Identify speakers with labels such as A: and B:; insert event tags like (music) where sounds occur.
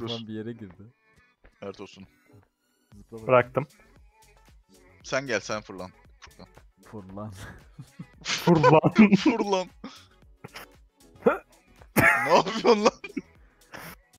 A: Kafam bir yere girdi.
B: Evet olsun.
A: Zıpla.
C: Bıraktım.
B: Sen gel sen fırlan.
A: Fırlan.
C: Fırlan.
B: Fırlan. (laughs) ne yapıyorsun lan?